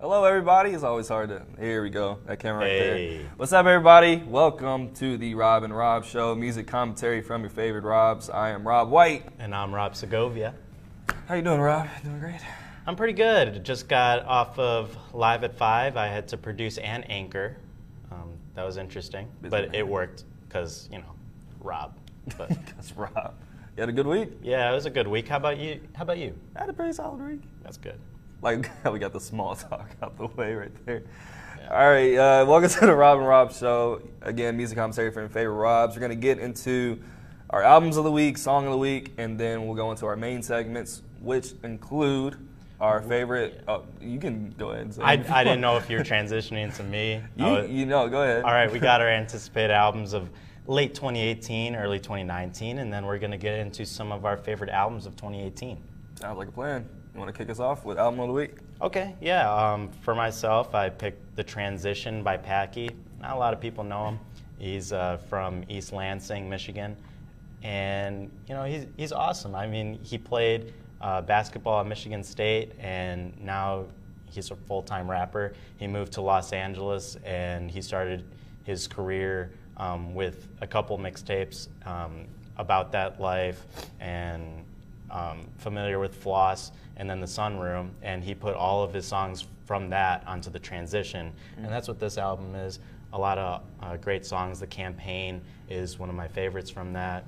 Hello, everybody. It's always hard to. Here we go. That camera right Hey. there. What's up, everybody? Welcome to the Rob and Rob Show, music commentary from your favorite Robs. I am Rob White. And I'm Rob Segovia. How you doing, Rob? Doing great. I'm pretty good. Just got off of Live at 5. I had to produce and anchor. Um, that was interesting. Busy but man. it worked because, you know, Rob. Because Rob. You had a good week. yeah, it was a good week. How about you? How about you? I had a pretty solid week. That's good. Like we got the small talk out the way right there. Yeah. All right, uh, welcome to the Rob and Rob Show. Again, music commentary from your favorite Robs. We're gonna get into our albums of the week, song of the week, and then we'll go into our main segments, which include our favorite. Oh, you can go ahead. And say I, it if you I didn't know if you were transitioning to me. You, was- you know, go ahead. All right, we got our anticipated albums of late 2018, early 2019, and then we're going to get into some of our favorite albums of 2018. Sounds like a plan. You want to kick us off with album of the week? Okay, yeah. Um, for myself, I picked The Transition by Packy. Not a lot of people know him. He's uh, from East Lansing, Michigan. And, you know, he's, he's awesome. I mean, he played uh, basketball at Michigan State, and now he's a full time rapper. He moved to Los Angeles, and he started his career um, with a couple mixtapes um, about that life and um, familiar with Floss and then the Sunroom, and he put all of his songs from that onto the transition, and that's what this album is. A lot of uh, great songs. The campaign is one of my favorites from that.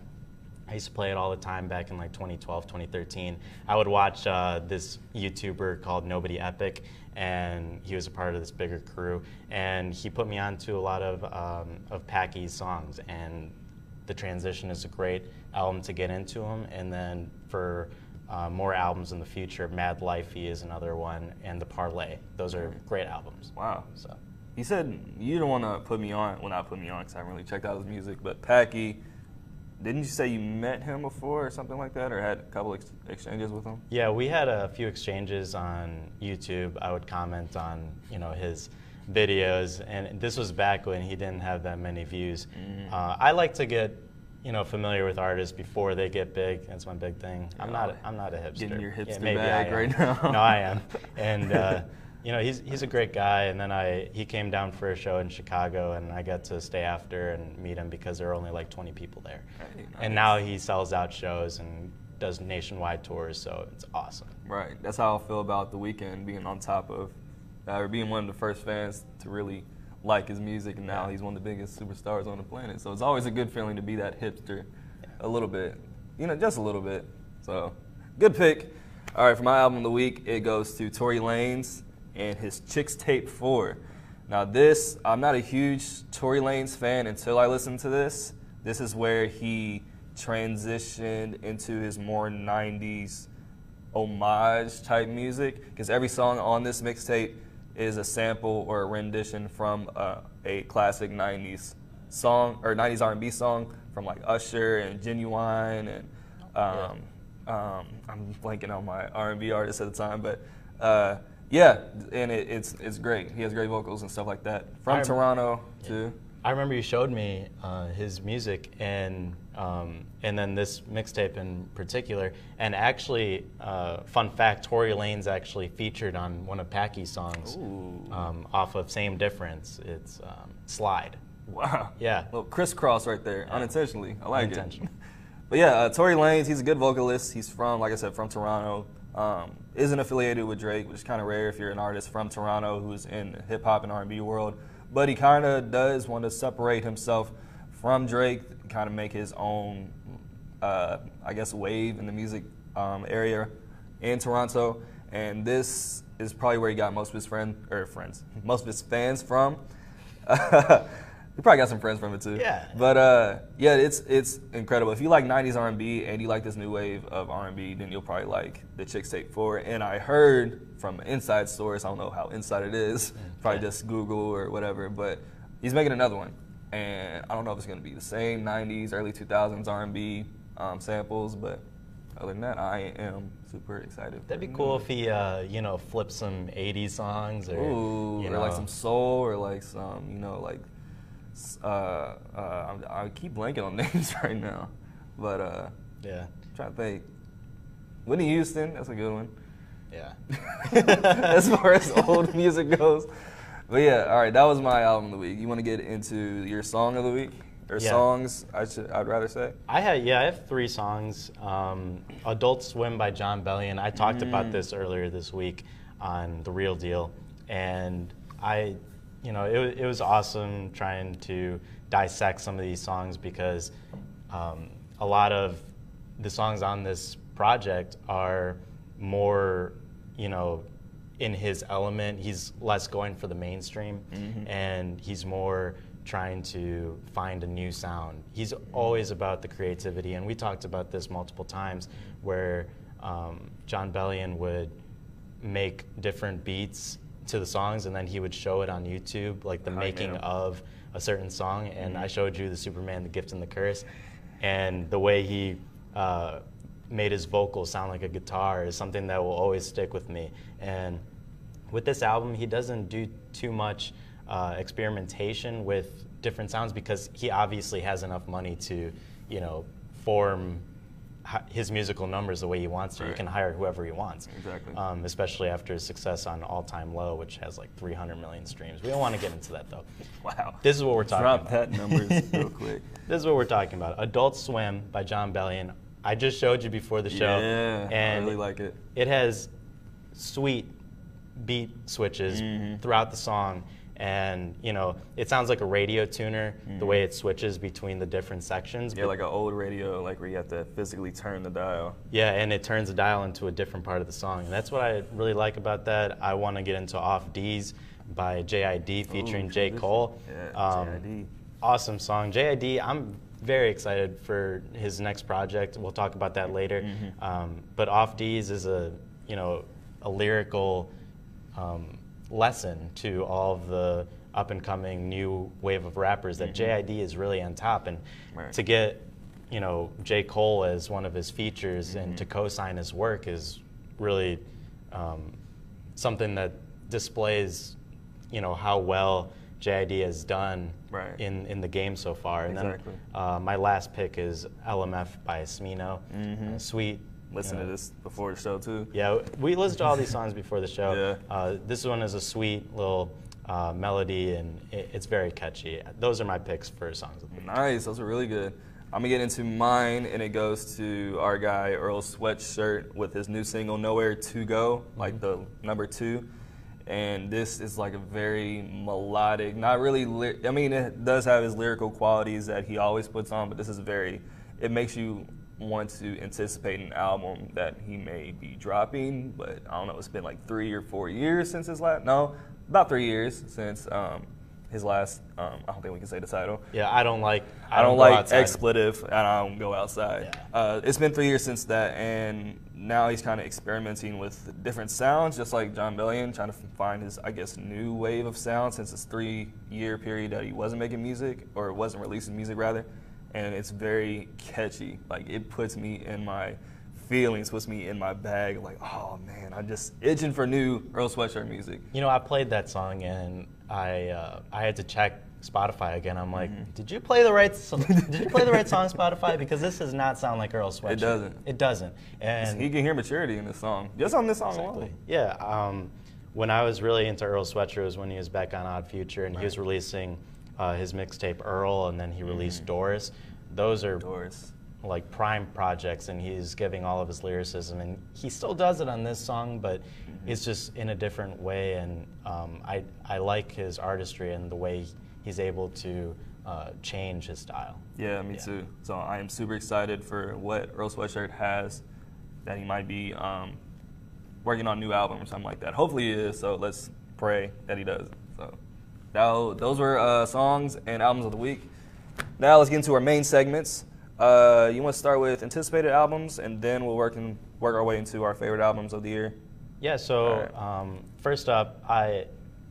I used to play it all the time back in like 2012, 2013. I would watch uh, this YouTuber called Nobody Epic, and he was a part of this bigger crew, and he put me onto a lot of um, of Packy's songs, and the transition is a great album to get into him. And then for uh, more albums in the future, Mad Lifey is another one, and The Parlay. Those are great albums. Wow. So He said you don't want to put me on. Well, not put me on because I haven't really checked out his music. But Packy, didn't you say you met him before or something like that, or had a couple ex- exchanges with him? yeah, we had a few exchanges on YouTube. I would comment on you know his videos, and this was back when he didn't have that many views. Uh, I like to get you know familiar with artists before they get big. That's my big thing. I'm not. I'm not a hipster. Getting your hipster maybe bag I am. right now. no, I am. And uh, you know, he's he's a great guy. And then I he came down for a show in Chicago, and I got to stay after and meet him because there were only like 20 people there. Hey, And now he sells out shows and does nationwide tours, so it's awesome. Right. That's how I feel about the Weeknd being on top of, uh, or being one of the first fans to really like his music, and now he's one of the biggest superstars on the planet. So it's always a good feeling to be that hipster, a little bit, you know, just a little bit. So, good pick. All right, for my album of the week, it goes to Tory Lanez and his Chixtape 4. Now, this, I'm not a huge Tory Lanez fan until I listened to this. This is where he transitioned into his more 90s homage type music because every song on this mixtape is a sample or a rendition from uh, a classic 90s song or 90s R&B song from like Usher and Ginuwine and um, um, I'm blanking on my R&B artist at the time, but uh, yeah, and it, it's it's great. He has great vocals and stuff like that from I- Toronto too. I remember you showed me uh, his music and um, and then this mixtape in particular. And actually, uh, fun fact: Tory Lanez actually featured on one of Packy's songs um, off of Same Difference. It's um, Slide. Wow. Yeah. little crisscross right there, unintentionally. I like Unintentional. it. But yeah, uh, Tory Lanez, he's a good vocalist. He's from, like I said, from Toronto. Um, isn't affiliated with Drake, which is kind of rare if you're an artist from Toronto who's in the hip hop and R&B world. But he kind of does want to separate himself from Drake, kind of make his own, uh, I guess, wave in the music um, area in Toronto. And this is probably where he got most of his friend or friends, most of his fans from. he probably got some friends from it too. Yeah. But uh, yeah, it's it's incredible. If you like '90s R&B and you like this new wave of R&B, then you'll probably like the Chixtape Four. And I heard from an inside source, I don't know how inside it is, probably just Google or whatever, but he's making another one, and I don't know if it's gonna be the same '90s, early 2000s R&B um, samples, but other than that, I am super excited. That'd be cool if he, uh, you know, flipped some '80s songs or, Ooh, you or like some soul, or like some, you know, like. Uh, uh, I keep blanking on names right now, but uh, yeah. I'm trying to think. Whitney Houston, that's a good one. Yeah. as far as old music goes. But yeah, all right, that was my album of the week. You want to get into your song of the week or Yeah. songs? I should, I'd rather say. I had yeah, I have three songs. Um, Adult Swim by Jon Bellion. I talked Mm. about this earlier this week on the Real Deal, and I, you know, it, it was awesome trying to dissect some of these songs because um, a lot of the songs on this project are more, you know, in his element. He's less going for the mainstream, and he's more trying to find a new sound. He's always about the creativity, and we talked about this multiple times, where um, Jon Bellion would make different beats to the songs, and then he would show it on YouTube, like the How making of a certain song. And I showed you the Superman, the Gift and the Curse, and the way he uh, made his vocals sound like a guitar is something that will always stick with me. And with this album, he doesn't do too much uh, experimentation with different sounds because he obviously has enough money to, you know, form his musical numbers the way he wants to. He can hire whoever he wants. Exactly. Um, especially after his success on All Time Low, which has like 300 million streams. We don't want to get into that though. Wow. This is what we're talking Drop about. that numbers real quick. This is what we're talking about. Adult Swim by Jon Bellion. I just showed you before the show. Yeah, I and really like it. It has sweet beat switches Mhm. throughout the song. And, you know, it sounds like a radio tuner, the way it switches between the different sections. Yeah, but- like an old radio, like where you have to physically turn the dial. yeah, and it turns the dial into a different part of the song. And that's what I really like about that. I want to get into Off Deez by JID featuring Ooh, J. Cole. Yeah, Um, JID. Awesome song. JID, I'm very excited for his next project. We'll talk about that later. Mm-hmm. Um, but Off Deez is a, you know, a lyrical um, lesson to all of the up and coming new wave of rappers that JID is really on top. And Mm-hmm. Right. to get, you know, J. Cole as one of his features and Mm-hmm. to co-sign his work is really um, something that displays, you know, how well JID has done Right. in, in the game so far. And Exactly. then uh, my last pick is LMF by Smino. Mhm. Uh, sweet. Listen you to this before the show too. yeah, we listened to all these songs before the show. Yeah. Uh, this one is a sweet little uh, melody, and it, it's very catchy. Those are my picks for songs. of the week. Nice, those are really good. I'm gonna get into mine, and it goes to our guy Earl Sweatshirt with his new single "Nowhere to Go," like the number two. And this is like a very melodic, not really. Ly- I mean, it does have his lyrical qualities that he always puts on, but this is very. It makes you want to anticipate an album that he may be dropping, but I don't know. It's been like three or four years since his last. No, about three years since um, his last. Um, I don't think we can say the title. Yeah, I don't like. I don't go like outside. expletive, and I don't go outside. Yeah. Uh, it's been three years since that, and now he's kind of experimenting with different sounds, just like Jon Bellion, trying to find his, I guess, new wave of sound since this three-year period that he wasn't making music or wasn't releasing music rather, and it's very catchy. Like it puts me in my feelings, puts me in my bag. Like, oh man, I'm just itching for new Earl Sweatshirt music. You know, I played that song and I uh, I had to check Spotify again. I'm like, Mm-hmm. did you play the right? So- did you play the right song, on Spotify? Because this does not sound like Earl Sweatshirt. It doesn't. It doesn't. And you can hear maturity in this song, just on this song Exactly. alone. Yeah. Um, when I was really into Earl Sweatshirt was when he was back on Odd Future and he was releasing uh, his mixtape Earl and then he released Doris. Those are Doris. like prime projects and he's giving all of his lyricism and he still does it on this song but it's just in a different way and um, I, I like his artistry and the way he's able to uh, change his style. Yeah, me Yeah. too. So I am super excited for what Earl Sweatshirt has that he might be um, working on a new album or something like that. Hopefully he is. So let's pray that he does. So that, those were uh, songs and albums of the week. Now let's get into our main segments. Uh, you want to start with anticipated albums, and then we'll work and work our way into our favorite albums of the year. Yeah, so Alright. um, first up, I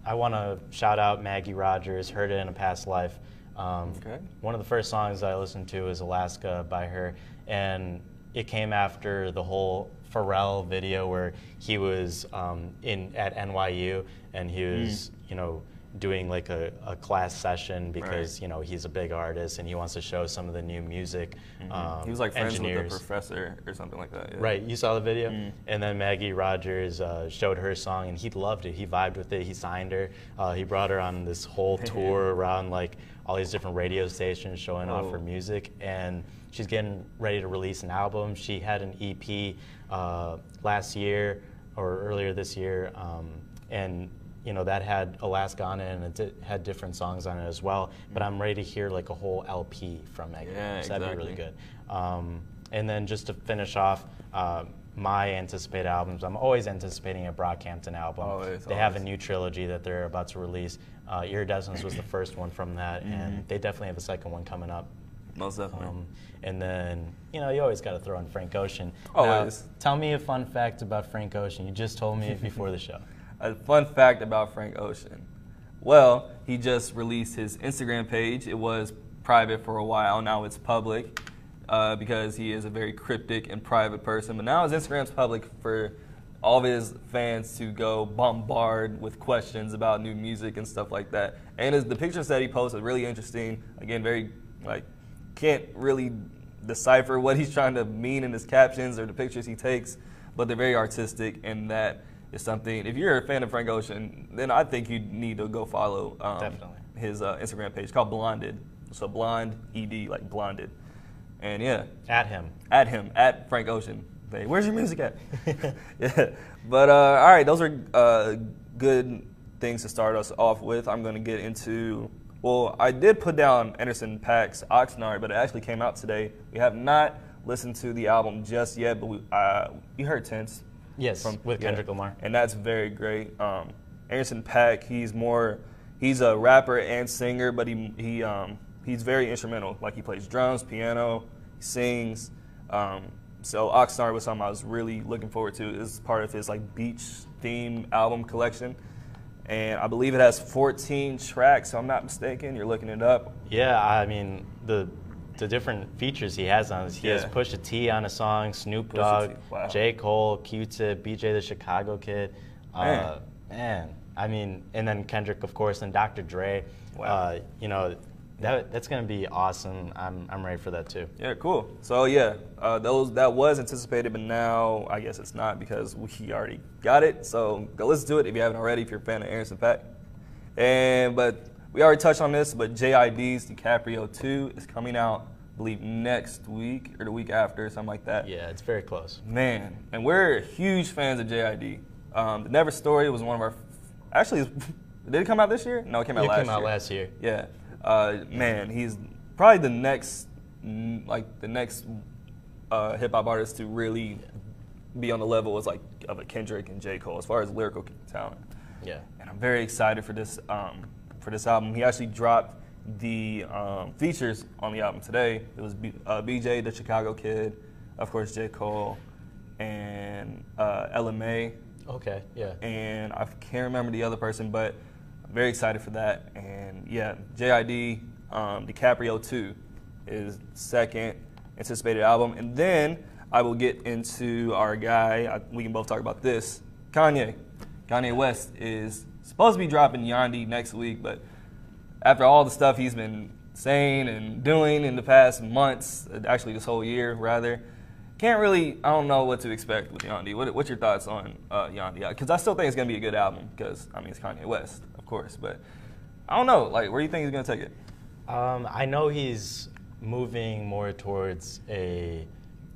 I want to shout out Maggie Rogers. Heard it in a past life. Um, Okay. One of the first songs I listened to is Alaska by her, and it came after the whole Pharrell video where he was um, in at NYU and he was you know doing like a, a class session because right. you know he's a big artist and he wants to show some of the new music. Mm-hmm. Um, he was like friends engineers. with the professor or something like that. Yeah. Right, you saw the video, mm. and then Maggie Rogers uh, showed her song and he loved it. He vibed with it. He signed her. Uh, he brought her on this whole tour around like all these different radio stations showing oh. off her music and she's getting ready to release an album. She had an EP uh, last year or earlier this year, um, and you know that had Alaska on it, and it had different songs on it as well. But I'm ready to hear like a whole LP from Megan. Yeah, so that'd be really good. Um, and then just to finish off. Uh, my anticipated albums. I'm always anticipating a Brockhampton album. Always, they always. have a new trilogy that they're about to release. Uh, Iridescence was the first one from that, mm-hmm. and they definitely have a second one coming up. Most definitely. Um, and then, you know, you always got to throw in Frank Ocean. Always. Now, tell me a fun fact about Frank Ocean. You just told me it before the show. a fun fact about Frank Ocean. Well, he just released his Instagram page. It was private for a while. Now it's public uh, because he is a very cryptic and private person. But now his Instagram's public for all of his fans to go bombard with questions about new music and stuff like that. And his, the pictures that he posts are really interesting. Again, very like can't really decipher what he's trying to mean in his captions or the pictures he takes, but they're very artistic, and that is something. If you're a fan of Frank Ocean, then I think you need to go follow um, his uh, Instagram page called Blonded. So blonde ed like blonded, and yeah, at him, at him, at Frank Ocean. Hey, where's your music at? yeah, but uh, all right, those are uh, good things to start us off with. I'm going to get into well, I did put down Anderson .Paak's Oxnard, but it actually came out today. We have not listened to the album just yet, but we uh, we heard Tints. Yes, from, with Kendrick yeah, Lamar, and that's very great. Um, Anderson .Paak, he's more he's a rapper and singer, but he he um, he's very instrumental. Like he plays drums, piano, he sings. Um, so Oxnard was something I was really looking forward to. It's part of his like beach theme album collection and I believe it has 14 tracks. So I'm not mistaken. You're looking it up. Yeah, I mean the the different features he has on this. He yeah. has Pusha T on a song, Snoop Dogg, wow. J. Cole, Q-Tip, BJ the Chicago Kid. Man. Uh, man, I mean, and then Kendrick, of course, and Dr. Dre. Wow. Uh, you know, that, that's going to be awesome. I'm, I'm ready for that too. Yeah, cool. So yeah, uh, those that was anticipated, but now I guess it's not because we already got it. So go listen to it if you haven't already. If you're a fan of Anderson .Paak, and but we already touched on this, but JID's DiCaprio 2 is coming out. I believe next week or the week after, something like that. Yeah, it's very close. Man, and we're huge fans of JID. Um, the Never Story was one of our. Actually, did it come out this year? No, it came out it last year. It came out last year. Yeah uh, man, he's probably the next, like the next uh, hip hop artist to really be on the level as like of a Kendrick and J Cole as far as lyrical talent. Yeah, and I'm very excited for this um, for this album. He actually dropped the um, features on the album today. It was B- uh, BJ, the Chicago Kid, of course J Cole, and uh, Mai. Okay, yeah. And I can't remember the other person, but I'm very excited for that. And yeah, JID um, DiCaprio 2 is second anticipated album. And then I will get into our guy. I, we can both talk about this. Kanye. Kanye West is supposed to be dropping Yandhi next week, but after all the stuff he's been saying and doing in the past months, actually this whole year rather, can't really. I don't know what to expect with Yandhi. What, what's your thoughts on uh, Yandhi? Because I still think it's gonna be a good album. Because I mean, it's Kanye West of course. But I don't know. Like, where do you think he's going to take it? Um, I know he's moving more towards a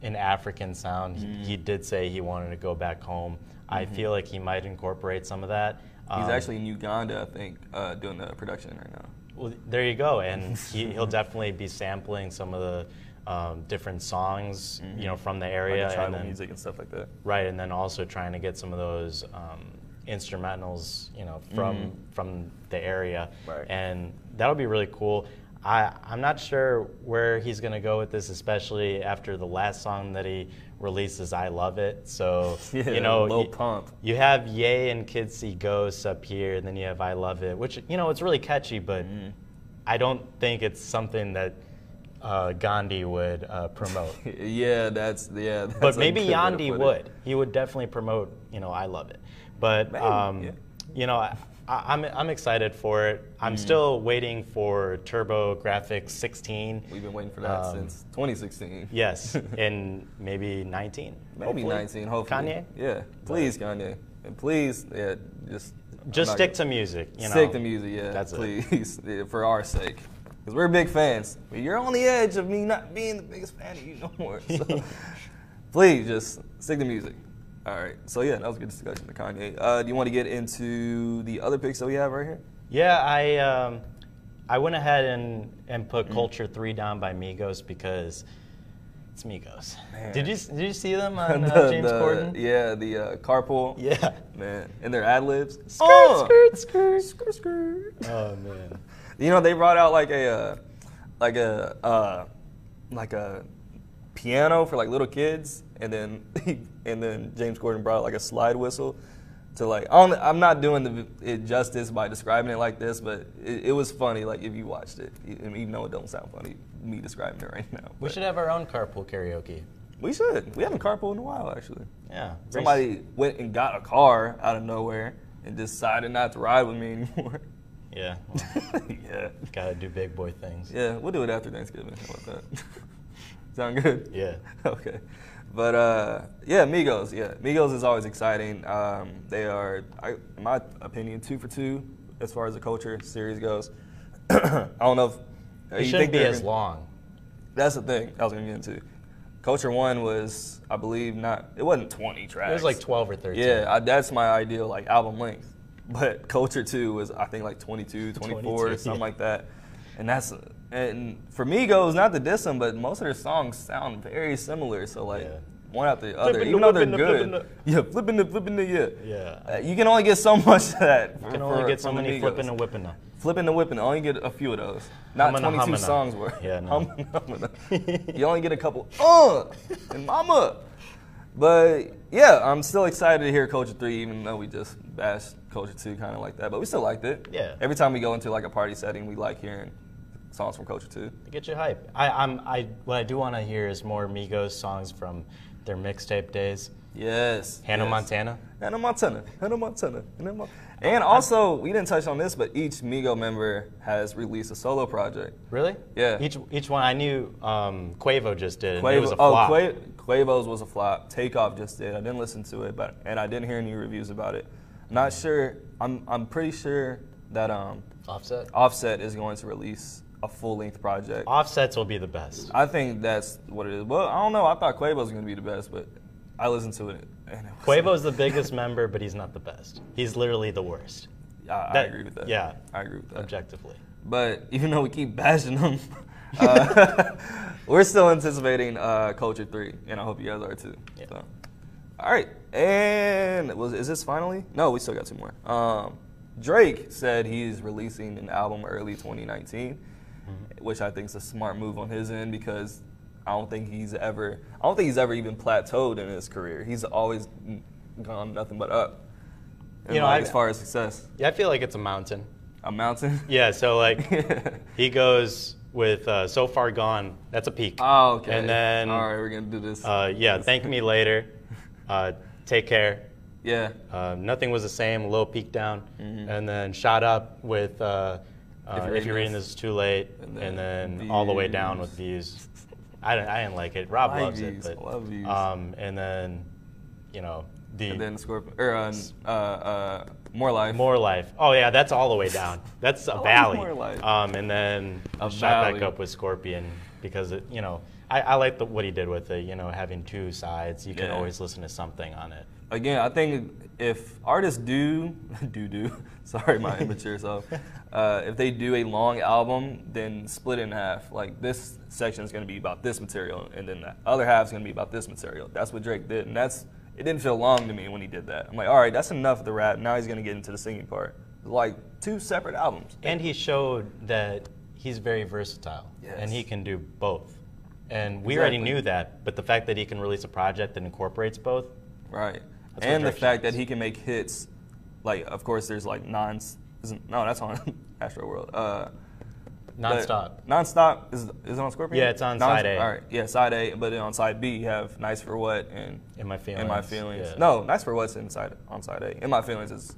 an African sound. Mm-hmm. He, he, did say he wanted to go back home. Mm-hmm. I feel like he might incorporate some of that. He's um, actually in Uganda, I think, uh, doing the production right now. Well, there you go, and he, will definitely be sampling some of the um, different songs, mm-hmm. you know, from the area, like tribal and then, music and stuff like that. Right, and then also trying to get some of those um, instrumentals, you know, from mm-hmm. from the area, right. and that'll be really cool. I I'm not sure where he's gonna go with this, especially after the last song that he releases. I love it. So yeah, you know, low you, pump. You have Ye and Kids See Ghosts up here, and then you have I Love It, which you know it's really catchy, but mm-hmm. I don't think it's something that. Uh, Gandhi would uh, promote. yeah, that's yeah. That's but maybe Yandhi would. He would definitely promote. You know, I love it. But um, yeah. you know, I, I- I'm, I'm excited for it. I'm still waiting for Turbo Grafx 16. We've been waiting for that Um, since 2016. Yes, in maybe 19. Maybe hopefully. 19, hopefully. Kanye? Yeah, please, Kanye. And please, yeah, just. Just stick gonna- to music. You know. Stick to music, yeah. That's it. please, yeah, for our sake. Because we're big fans. But you're on the edge of me not being the biggest fan of you no more. So please, just stick to music. All right. So, yeah, that was a good discussion to Kanye. Uh, do you want to get into the other picks that we have right here? Yeah, I um, I went ahead and, and put Mm. Culture 3 down by Migos because it's Migos. Man. Did you did you see them on The- uh, James the- Corden? Yeah, the uh, carpool. Yeah. Man, and their ad libs. Skirt, skirt, skirt. skirt, skirt. Oh man. You know, they brought out like a, uh, like a, uh, like a piano for like little kids, and then and then James Corden brought like a slide whistle to like. I don't, I'm not doing the, it justice by describing it like this, but it, it was funny. Like if you watched it, even though it don't sound funny, me describing it right now. We But should have our own carpool karaoke. We should. We haven't carpooled in a while actually. Yeah. Somebody went and got a car out of nowhere and decided not to ride with me anymore. Yeah. well, yeah. gotta do big boy things. Yeah, we'll do it after Thanksgiving. How about that? Sound good? Yeah. Okay. But uh, yeah, Migos. Yeah, Migos is always exciting. Um, they are, I, in my opinion, two for two as far as the culture series goes. I don't know if uh, It you shouldn't think be as long. That's the thing I was gonna get into. Culture One was, I believe, not. It wasn't 20 tracks. It was like 12 or 13. Yeah, I, that's my ideal like album length. But Culture Two was I think like 22, 24, 22, something yeah. like that. And that's and for me, goes not to diss them, but most of their songs sound very similar. So like Yeah. one after the other, Flipping the even though they're the good. flipping the- Yeah, flipping the flipping the yeah. Yeah. Uh, you can only get so much of that. You can only get so many flipping and whipping them. Flipping and whipping, only get a few of those. Not Humming 22 humming 'em. songs worth. Yeah, no. Humming and you only get a couple, uh, and mama. But yeah, I'm still excited to hear Culture 3, even though we just bashed Culture 2 kind of like that. But we still liked it. Yeah. Every time we go into like a party setting, we like hearing songs from Culture too. To get you hype. I, I'm, I, what I do want to hear is more Migos songs from their mixtape days. Yes. Hannah yes. Montana. Hannah Montana. Hannah Montana. Hannah Mon- and also, we didn't touch on this, but each Migo member has released a solo project. Really? Yeah. Each each one I knew um, Quavo just did. and Quavo, it was a oh, flop. Qua- Quavo's was a flop. Takeoff just did. I didn't listen to it, but and I didn't hear any reviews about it. Not sure. I'm I'm pretty sure that um, Offset. Offset is going to release a full length project. Offsets will be the best. I think that's what it is. Well, I don't know. I thought Quavo was going to be the best, but I listened to it. And it was, Quavo's the biggest member, but he's not the best. He's literally the worst, Yeah, I that- agree with that. yeah. I agree with that. objectively. But even though we keep bashing them, uh, we're still anticipating uh, Culture Three, and I hope you guys are too. Yeah. So. All right, and was is this finally? No, we still got two more. Um, Drake said he's releasing an album early 2019, Mm-hmm. which I think is a smart move on his end because I don't think he's ever I don't think he's ever even plateaued in his career. He's always gone nothing but up. You know, like, I- as far as success, Yeah, I feel like it's a mountain. a mountain. Yeah, so like he goes with uh, "So Far Gone." That's a peak. Oh, okay. And then, all right, we're gonna do this. uh, yeah, "Thank Me Later," uh, "Take Care." yeah, Uh, nothing was the same. Low peak down, and then shot up with uh, uh, Mm-hmm. If if, You're you're Reading This. this too late, And and then then, all the way down with views. I didn't, I didn't like it. Rob I loves views, it, but love views. um, and then you know the and then Scorpion or uh, uh, uh, more life. more life. Oh yeah, that's all the way down. That's a valley. More Life. Um, and then A shot valley. back up with Scorpion because it, you know, I, I like the, what he did with it. You know, having two sides, you can Yeah. always listen to something on it. Again, I think if artists do do do sorry my immature self, uh, if they do a long album, then split it in half. Like this section is going to be about this material, and then the other half is going to be about this material. That's what Drake did, and that's it. Didn't feel long to me when he did that. I'm like, all right, that's enough of the rap. Now he's going to get into the singing part. Like two separate albums. And he showed that he's very versatile Yes. and he can do both. And we already knew that, but the fact that he can release a project that incorporates both, Right. And the fact that he can make hits, like of course there's like non, isn't no that's on Astro World. Uh, nonstop. Nonstop is is it on Scorpion? Yeah, it's on Non- side A. All right, yeah, side A. But then on side B you have Nice for What and In my feelings. In My Feelings. yeah. No, Nice for What's inside on side A. In My Feelings is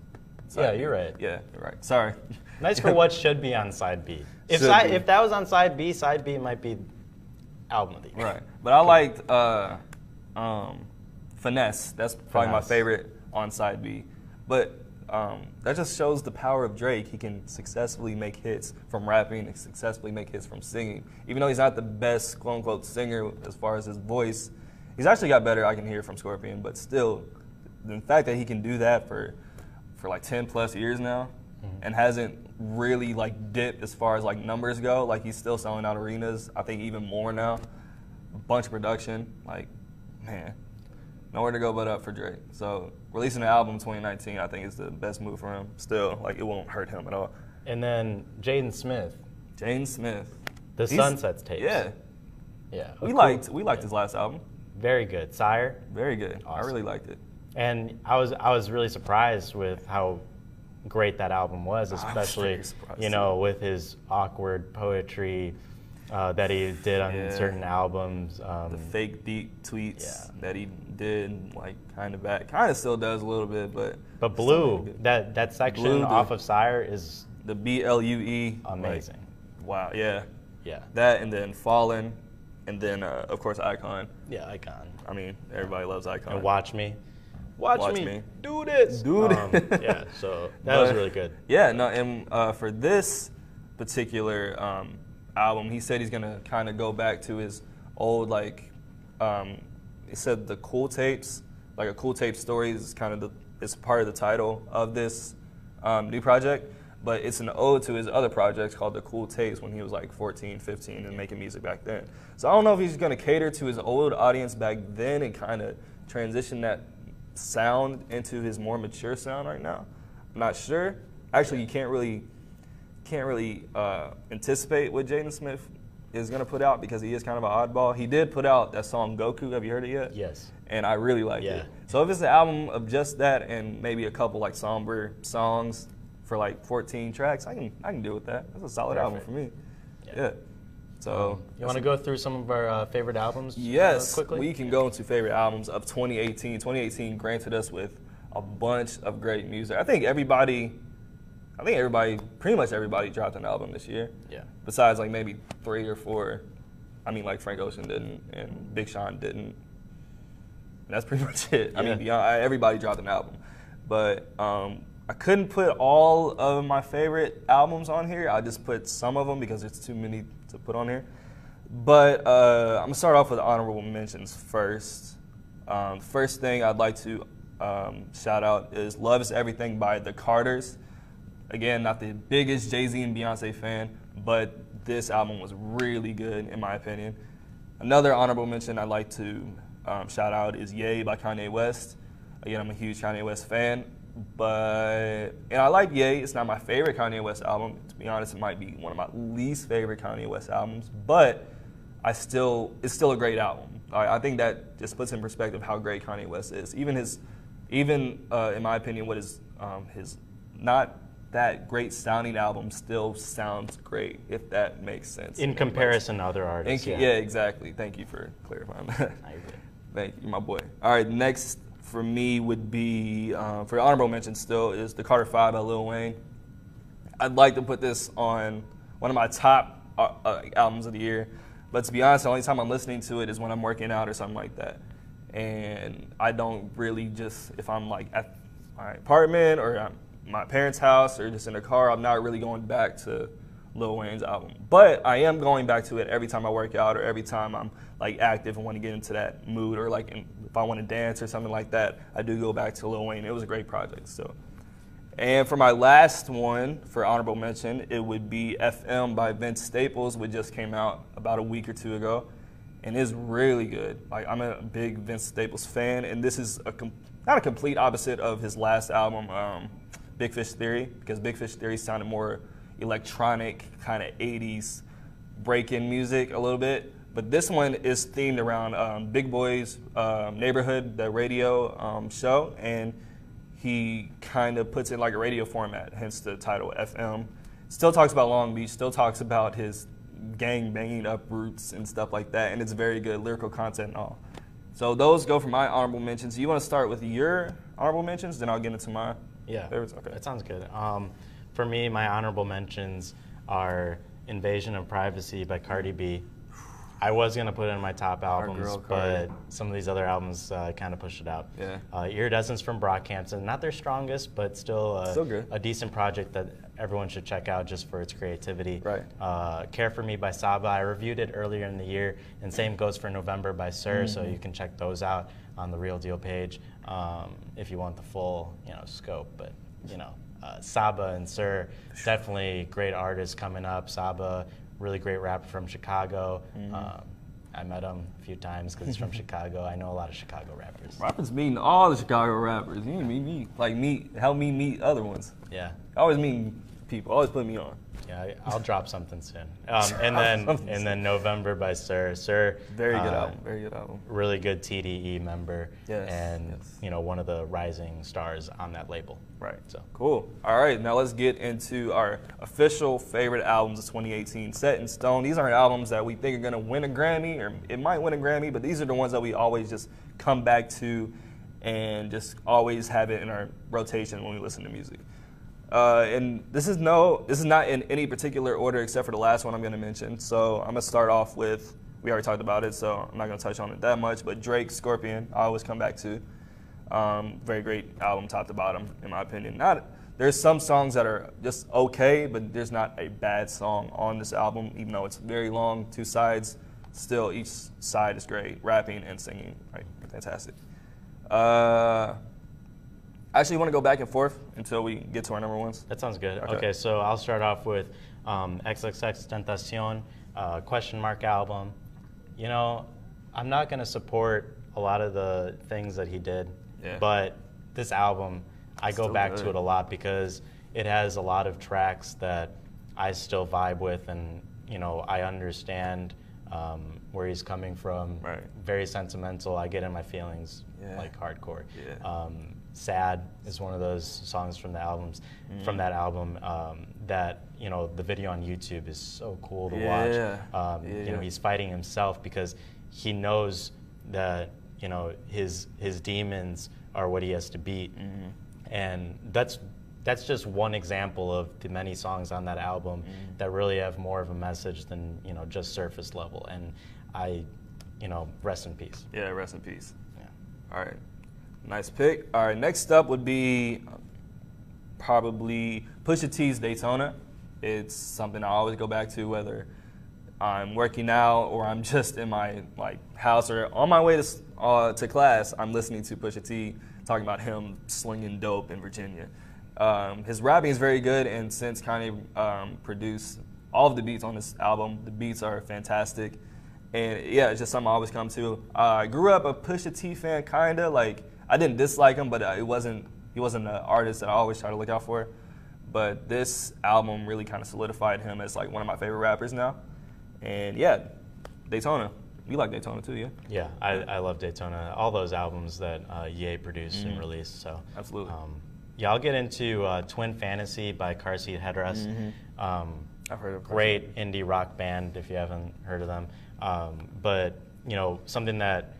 Side Yeah, B. you're right. Yeah, you're right. Sorry. Nice for what should be on side B. If Should side, be. if that was on side B, side B might be album of the year. Right. But I liked uh, um, Finesse. That's probably my favorite on side B. But um, that just shows the power of Drake. He can successfully make hits from rapping and successfully make hits from singing. Even though he's not the best quote unquote singer as far as his voice, he's actually got better. I can hear from Scorpion, but still, the fact that he can do that for for like 10 plus years now and hasn't really like dipped as far as like numbers go. Like he's still selling out arenas. I think even more now. A bunch of production. Like, man, nowhere to go but up for Drake. So releasing an album in 2019, I think is the best move for him. Still, like it won't hurt him at all. And then Jaden Smith, Jaden Smith. the He's- Sunsets tapes. Yeah, Yeah. we cool- liked we liked his last album. Very good. Syre. Very good. I really liked it. And I was I was really surprised with how great that album was, was especially surprised you know with his awkward poetry uh, that he did on Yeah. certain albums. Um, The fake deep tweets Yeah. that he did, like kind of back, kind of still does a little bit, but but Blue, that that section Blue, the- off of Syre is the B L U E. amazing. Like, wow, yeah. yeah. That and then Fallen, and then uh, of course Icon. Yeah, icon. I mean, everybody loves Icon. And watch me. Watch, Watch me. Me. do this. Do Um, this. yeah, so that was really good. Yeah, no, and uh, for this particular um, album, he said he's gonna kind of go back to his old like, um, he said the cool tapes, like a cool tape stories is kind of the it's part of the title of this um, new project, but it's an ode to his other projects called the Cool Tapes when he was like 14, 15 and making music back then. So I don't know if he's gonna cater to his old audience back then and kind of transition that sound into his more mature sound right now. I'm not sure. Actually, you can't really can't really uh, anticipate what Jaden Smith is gonna put out because he is kind of an oddball. He did put out that song Goku. Have you heard it yet? Yes. And I really like Yeah. it. So if it's an album of just that and maybe a couple like somber songs for like 14 tracks, I can I can deal with that. That's a solid album for me. Yeah. Yeah. So You want to go through some of our uh, favorite albums? uh, Yes, quickly. we can go into favorite albums of 2018. 2018 granted us with a bunch of great music. I think everybody, I think everybody, pretty much everybody dropped an album this year. Yeah. Besides like maybe three or four. I mean, like Frank Ocean didn't and Big Sean didn't. That's pretty much it. I mean, beyond, I, everybody dropped an album, but um, I couldn't put all of my favorite albums on here. I just put some of them because there's too many to put on here. But uh, I'm gonna start off with honorable mentions first. Um, first thing I'd like to um, shout out is "Love Is Everything" by The Carters. Again, not the biggest Jay Z and Beyonce fan, but this album was really good in my opinion. Another honorable mention I'd like to um, shout out is "Ye" by Kanye West. Again, I'm a huge Kanye West fan, but and I like "Ye." It's not my favorite Kanye West album. To be honest, it might be one of my least favorite Kanye West albums, but I still it's still a great album. I, I think that just puts in perspective how great Kanye West is. Even his, even uh, in my opinion, what is um, his not that great sounding album still sounds great if that makes sense. In comparison to other artists. Thank you. Yeah. exactly. Thank you for clarifying that. I agree. Thank you, my boy. All right, next for me would be uh, for honorable mention still is the Carter Five by Lil Wayne. I'd like to put this on one of my top uh, uh, albums of the year, but to be honest, the only time I'm listening to it is when I'm working out or something like that, and I don't really just if I'm like at my apartment or at my parents' house or just in the car, I'm not really going back to Lil Wayne's album. But I am going back to it every time I work out or every time I'm like active and want to get into that mood or like if I want to dance or something like that, I do go back to Lil Wayne. It was a great project still. And for my last one, for honorable mention, it would be FM by Vince Staples, which just came out about a week or two ago, and is really good. Like I'm a big Vince Staples fan, and this is a com- not a complete opposite of his last album, um, Big Fish Theory, because Big Fish Theory sounded more electronic, kind of 80s break-in music a little bit. But this one is themed around um, Big Boy's um, neighborhood, the radio um, show, and he kind of puts it like a radio format, hence the title FM. Still talks about Long Beach, still talks about his gang banging up roots and stuff like that, and it's very good lyrical content and all. So those go for my honorable mentions. You want to start with your honorable mentions, then I'll get into mine. Yeah. Favorites? Okay. That sounds good. Um, for me, my honorable mentions are Invasion of Privacy by Cardi B. I was gonna put it in my top albums, but some of these other albums uh, kind of pushed it out. Yeah. Uh, Iridescence from Brockhampton, not their strongest, but still, uh, Still good. a decent project that everyone should check out just for its creativity. Right. Uh, Care for Me by Saba, I reviewed it earlier in the year, and same goes for November by Sir, so Mm-hmm. you can check those out on the Real Deal page um, if you want the full, you know, scope. But you know, uh, Saba and Sir, definitely great artists coming up. Saba, really great rapper from Chicago. Mm-hmm. Um, I met him a few times because he's from Chicago. I know a lot of Chicago rappers. Robert's meeting all the Chicago rappers. You meet me, like meet, help me meet other ones. Yeah. I always meet people. Always put me on. Yeah, I'll drop something soon. Um, and then and then November by Sir. Sir, Very good uh, album. Very good album. Really good TDE member. Yes, And yes. you know one of the rising stars on that label. Right. So Cool. All right, now let's get into our official favorite albums of 2018, set in stone. These aren't albums that we think are going to win a Grammy, or it might win a Grammy, but these are the ones that we always just come back to and just always have it in our rotation when we listen to music. Uh, and this is no, this is not in any particular order except for the last one I'm going to mention. So I'm going to start off with, we already talked about it, so I'm not going to touch on it that much. But Drake, Scorpion, I always come back to. Um, very great album, top to bottom, in my opinion. Not there's some songs that are just okay, but there's not a bad song on this album, even though it's very long, two sides. Still, each side is great, rapping and singing, right? Fantastic. Uh, I actually want to go back and forth until we get to our number ones. that sounds good. Okay. Okay, so I'll start off with um, XXXTentacion, uh, question mark album. You know, I'm not gonna support a lot of the things that he did, Yeah. but this album, I go back good. to it a lot because it has a lot of tracks that I still vibe with, and you know, I understand um, where he's coming from. Right. Very sentimental. I get in my feelings Yeah. like hardcore. Yeah. Um, Sad is one of those songs from the albums Mm. from that album um, that you know the video on YouTube is so cool to Yeah. watch. Um, Yeah, You know he's fighting himself because he knows that you know his his demons are what he has to beat, Mm-hmm. and that's that's just one example of the many songs on that album Mm-hmm. that really have more of a message than you know just surface level. And I, you know, rest in peace. Yeah, rest in peace. Yeah. All right. Nice pick. All right, next up would be probably Pusha T's Daytona. It's something I always go back to whether I'm working out or I'm just in my like house or on my way to uh, to class. I'm listening to Pusha T talking about him slinging dope in Virginia. Um, his rapping is very good, and since Kanye um, produced all of the beats on this album, the beats are fantastic. And yeah, it's just something I always come to. Uh, I grew up a Pusha T fan, kinda like I didn't dislike him, but uh, it wasn't he wasn't an artist that I always try to look out for. But this album really kind of solidified him as like one of my favorite rappers now. And yeah, Daytona. You like Daytona too, yeah? Yeah, I, I love Daytona. All those albums that uh, Ye produced Mm-hmm. and released. So Absolutely. Um, yeah, I'll get into uh, Twin Fantasy by Car Seat Headrest. Mm-hmm. Um, I've heard of great indie rock band if you haven't heard of them. Um, but you know something that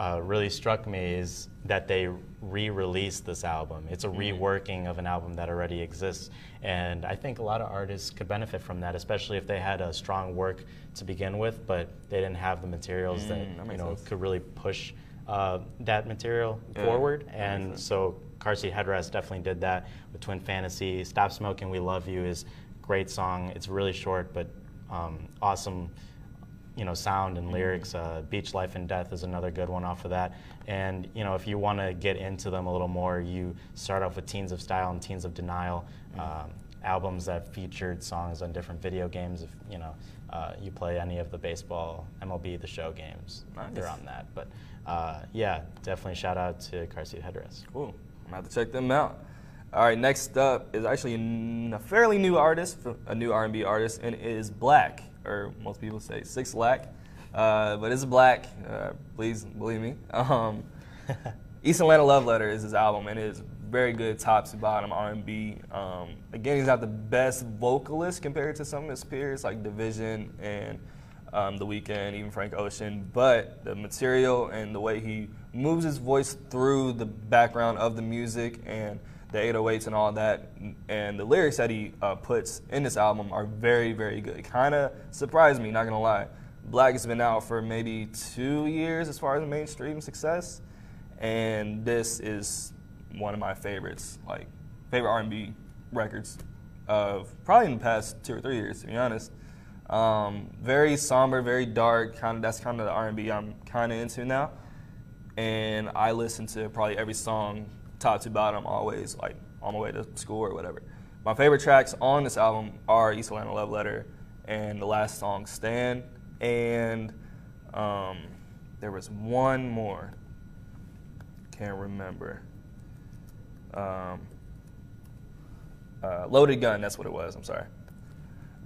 uh, really struck me is that they re-released this album. It's a Mm-hmm. reworking of an album that already exists, and I think a lot of artists could benefit from that, especially if they had a strong work to begin with, but they didn't have the materials Mm, that, that you know sense. could really push uh, that material Yeah, forward. And so Car Seat Headrest definitely did that with Twin Fantasy. Stop Smoking, We Love You is a great song. It's really short, but um, awesome you know, sound and lyrics. Uh, Beach Life-In-Death is another good one off of that. And you know, if you want to get into them a little more, you start off with Teens of Style and Teens of Denial, um, albums that featured songs on different video games. If you know, uh, you play any of the baseball, MLB, the show games, Nice. they're on that. But uh, yeah, definitely shout out to Car Seat Headrest. Cool. I'm gonna have to check them out. All right, next up is actually a fairly new artist, a new R&B artist, and it is Black, or most people say Six Lack, uh, but it's 6lack. Uh, please believe me. Um, East Atlanta Love Letter is his album, and it is very good, top to bottom R&B. Um, again, he's not the best vocalist compared to some of his peers like dvsn and um, The Weeknd, even Frank Ocean, but the material and the way he moves his voice through the background of the music and the 808s and all that, and the lyrics that he uh, puts in this album are very, very good. Kind of surprised me, not gonna lie. 6lack has been out for maybe two years as far as mainstream success, and this is one of my favorites, like favorite R&B records of probably in the past two or three years, to be honest. Um, very somber, very dark. Kind of that's kind of the R&B I'm kind of into now, and I listen to probably every song top to bottom, always like on my way to school or whatever. My favorite tracks on this album are East Atlanta Love Letter and the last song Stand, and um, there was one more. Can't remember. Um, uh, Loaded Gun, that's what it was. I'm sorry.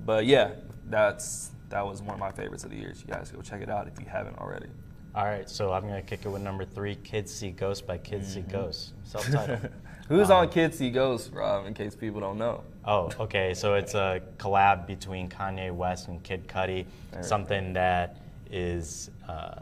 But yeah, that's that was one of my favorites of the years. You guys go check it out if you haven't already. All right, so I'm gonna kick it with number three, "Kids See Ghosts" by Kids See Ghosts, self-titled. Who's Um, on Kids See Ghosts, Rob? In case people don't know. Oh, okay. So it's a collab between Kanye West and Kid Cudi. Something that is uh,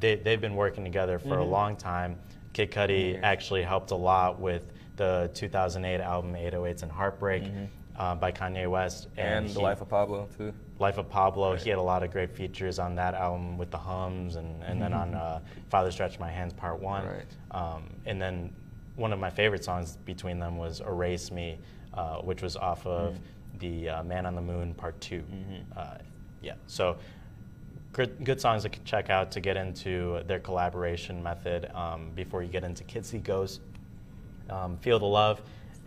they they've been working together for a Mhm. long time. Kid Cudi Mhm. actually helped a lot with the 2008 album 808s and Heartbreak Mhm. Uh, by Kanye West And, The he- Life of Pablo too. Life of Pablo. Right. He had a lot of great features on that album with the hums, and, and then on uh, Father Stretch My Hands Part One. Right. Um, and then one of my favorite songs between them was Erase Me, uh, which was off of Mm. the uh, Man on the Moon Part 2 Mhm. Uh, yeah, so good, good songs to check out to get into their collaboration method um, before you get into Kids See Ghosts. Um, Feel the Love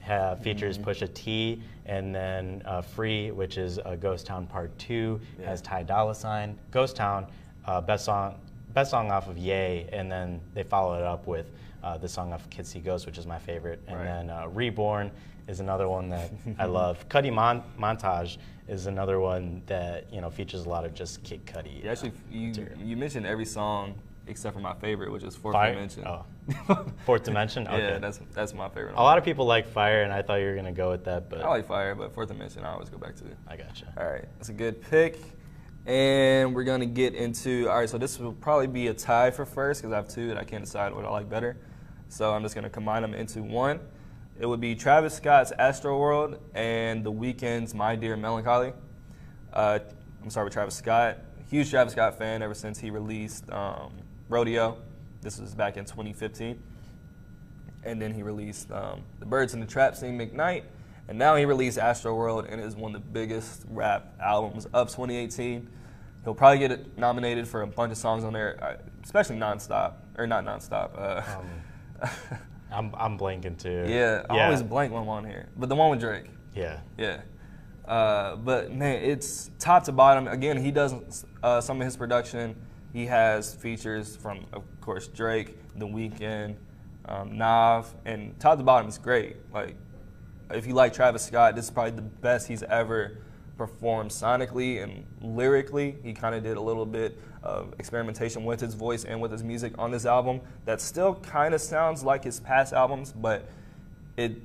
ha features Mhm. Pusha T, and then uh, Free, which is uh, Ghost Town Part Two, Yeah. has Ty Dolla Sign. Ghost Town, uh, best song, best song off of Ye, and then they follow it up with uh, the song off Kids See Ghosts, which is my favorite, and Right. then uh, Reborn is another one that I love. Cudi Mon- Montage is another one that you know features a lot of just Kid Cudi. You actually, uh, you material. you mentioned every song except for my favorite, which is Fourth Fire? Dimension. Oh. Fourth Dimension? Okay. Yeah, that's that's my favorite. A lot of people like Fire, and I thought you were gonna go with that, but I like Fire, but Fourth Dimension I always go back to. I gotcha. All right, that's a good pick. And we're gonna get into all right. So this will probably be a tie for first because I have two that I can't decide what I like better. So I'm just gonna combine them into one. It would be Travis Scott's Astro World and The Weeknd's My Dear Melancholy. Uh, I'm sorry with Travis Scott. Huge Travis Scott fan ever since he released um, Rodeo. This was back in 2015. And then he released um, The Birds in the Trap Sing McKnight. And now he released Astro World and it is one of the biggest rap albums of 2018. He'll probably get it nominated for a bunch of songs on there, uh, especially Nonstop, or not Nonstop. Uh, I'm I'm blanking too. yeah, I always blank when I'm on here. But the one with Drake. Yeah. Yeah. Uh, but man, it's top to bottom. Again, he does uh, some of his production. He has features from, of course, Drake, The Weeknd, um, Nav, and top to bottom is great. Like, if you like Travis Scott, this is probably the best he's ever performed sonically and lyrically. He kind of did a little bit of experimentation with his voice and with his music on this album that still kind of sounds like his past albums, but it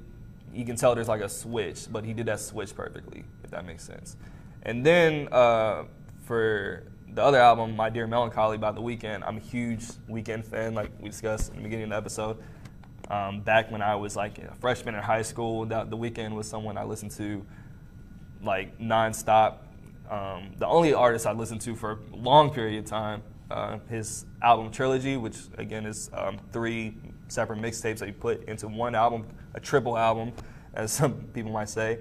you can tell there's like a switch, but he did that switch perfectly, if that makes sense. And then uh, for the other album, My Dear Melancholy by The Weeknd, I'm a huge Weeknd fan, like we discussed in the beginning of the episode. Um, back when I was like a freshman in high school, that The Weeknd was someone I listened to like nonstop. Um, the only artist I listened to for a long period of time, uh, his album trilogy, which again is um, three separate mixtapes that he put into one album, a triple album, as some people might say.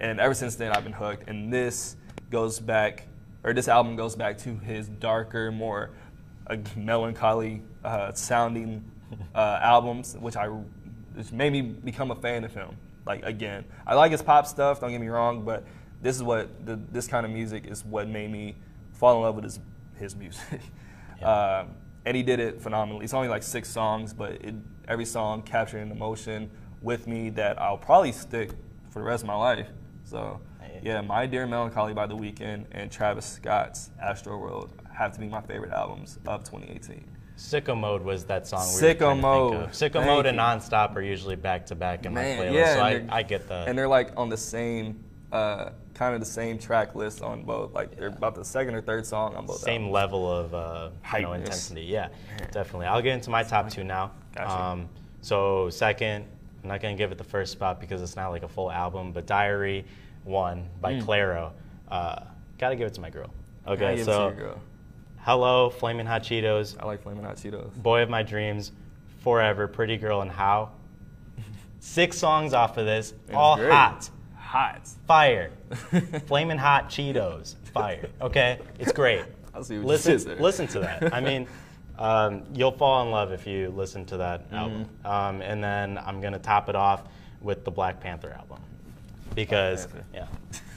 And ever since then, I've been hooked. And this goes back, or this album goes back to his darker, more uh, melancholy uh, sounding uh, albums, which I which made me become a fan of him. Like again, I like his pop stuff. Don't get me wrong, but this is what the, this kind of music is what made me fall in love with his his music. Yeah. um, and he did it phenomenally. It's only like six songs, but it, every song captured an emotion with me that I'll probably stick for the rest of my life. So. Yeah, My Dear Melancholy by The Weeknd and Travis Scott's Astro World have to be my favorite albums of 2018. Sicko Mode was that song. We Sicko were trying think Mode. Sicko Thank Mode and you. Nonstop are usually back to back in my playlist, yeah, so I, I get the. And they're like on the same, uh, kind of the same track list on both. Like they're about the second or third song on both. same albums. level of uh, you know, intensity. Yeah, definitely. I'll get into my top two now. Gotcha. Um, so second, I'm not gonna give it the first spot because it's not like a full album, but Diary One by Mm. Clairo. Uh, gotta give it to my girl. Okay, to so girl. Hello, Flaming Hot Cheetos, I like flaming hot Cheetos. Boy of My Dreams, Forever, Pretty Girl, and How. Six songs off of this, all great. hot, Hot. fire, Flaming Hot Cheetos, fire. Okay, it's great. I'll see what listen, you there. listen to that. I mean, um, you'll fall in love if you listen to that Mm-hmm. album. Um, and then I'm gonna top it off with the Black Panther album because Panther. yeah,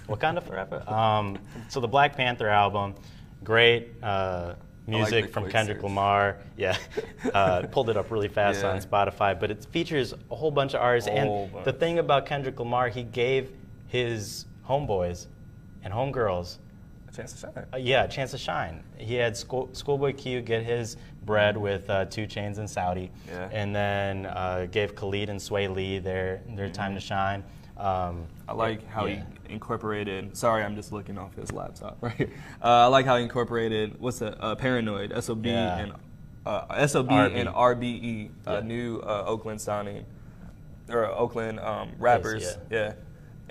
Wakanda Forever. Um, so the Black Panther album, great uh, music the from Kendrick search. Lamar. Yeah, uh, pulled it up really fast Yeah. on Spotify, but it features a whole bunch of artists. Whole and bunch. the thing about Kendrick Lamar, he gave his homeboys and homegirls A chance to shine. uh, yeah, a chance to shine. He had school, Schoolboy Q get his bread with uh, 2 Chainz and Saudi, Yeah. and then uh, gave Khalid and Swae Lee their their time to shine. Um, I like how yeah. he incorporated. Sorry, I'm just looking off his laptop right here. Uh, I like how he incorporated what's that? Uh, Paranoid, SOB Yeah. and uh, SOB RB. and RBE, Yeah. new uh, Oakland sounding or Oakland um, rappers. yeah.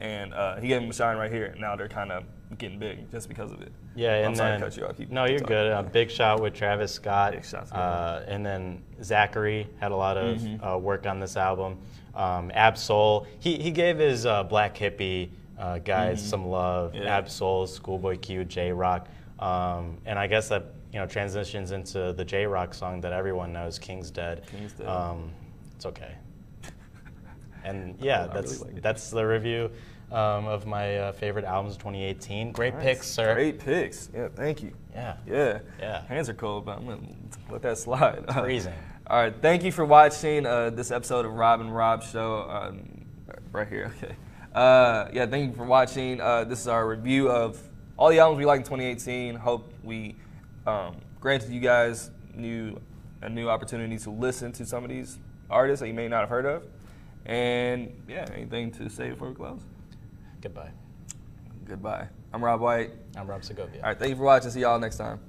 And uh, he gave them a shine right here. Now they're kind of getting big just because of it. Yeah, I'm and sorry then to cut you off. Keep- no, you're talking. good. A big shot with Travis Scott, Big shots, uh, and then Zacari had a lot of Mm-hmm. uh, work on this album. Um, Ab-Soul, he he gave his uh, Black Hippy uh, guys some love. Mm-hmm. Yeah. Ab-Soul, Schoolboy Q, Jay Rock, um, and I guess that you know transitions into the Jay Rock song that everyone knows, "King's Dead." King's Dead. Um, it's okay. And yeah, I really that's like that's the review um, of my uh, favorite albums of 2018. Great Nice. picks, sir. Great picks. Yeah, thank you. Yeah. Yeah. Yeah. Hands are cold, but I'm gonna let that slide. It's freezing. All right. Thank you for watching uh, this episode of Rob and Rob Show. Um, right here. Okay. Uh, yeah. Thank you for watching. Uh, this is our review of all the albums we like in 2018. Hope we um, granted you guys new a new opportunity to listen to some of these artists that you may not have heard of. And yeah, anything to say before we close? Goodbye. Goodbye. I'm Rob White. I'm Rob Segovia. All right. Thank you for watching. See y'all next time.